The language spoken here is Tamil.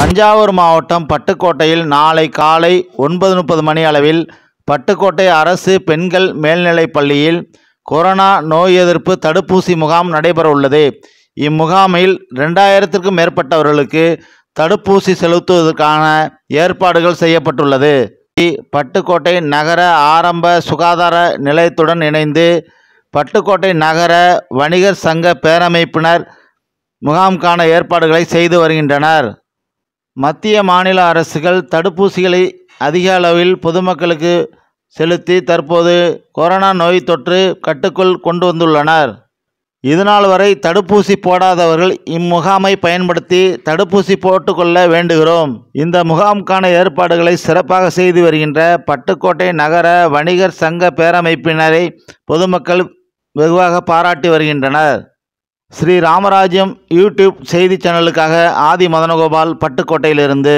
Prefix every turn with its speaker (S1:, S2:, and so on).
S1: தஞ்சாவூர் மாவட்டம் பட்டுக்கோட்டையில் நாளை காலை ஒன்பது முப்பது மணி அளவில் பட்டுக்கோட்டை அரசு பெண்கள் மேல்நிலைப் பள்ளியில் கொரோனா நோய் எதிர்ப்பு தடுப்பூசி முகாம் நடைபெற உள்ளது. இம்முகாமில் ரெண்டாயிரத்திற்கும் மேற்பட்டவர்களுக்கு தடுப்பூசி செலுத்துவதற்கான ஏற்பாடுகள் செய்யப்பட்டுள்ளது. பட்டுக்கோட்டை நகர ஆரம்ப சுகாதார நிலையத்துடன் இணைந்து பட்டுக்கோட்டை நகர வணிகர் சங்க பேரமைப்பினர் முகாமுக்கான ஏற்பாடுகளை செய்து வருகின்றனர். மத்திய மாநில அரசுகள் தடுப்பூசிகளை அதிக அளவில் பொதுமக்களுக்கு செலுத்தி தற்போது கொரோனா நோய் தொற்று கட்டுக்குள் கொண்டு வந்துள்ளனர். இதுநாள் வரை தடுப்பூசி போடாதவர்கள் இம்முகாமை பயன்படுத்தி தடுப்பூசி போட்டுக்கொள்ள வேண்டுகிறோம். இந்த முகாமுக்கான ஏற்பாடுகளை சிறப்பாக செய்து வருகின்ற பட்டுக்கோட்டை நகர வணிகர் சங்க பேரமைப்பினரை பொதுமக்கள் வெகுவாக பாராட்டி வருகின்றனர். ஸ்ரீ ராமராஜ்யம் யூடியூப் செய்தி சேனலுக்காக ஆதி மதனகோபால் பட்டுக்கோட்டையிலிருந்து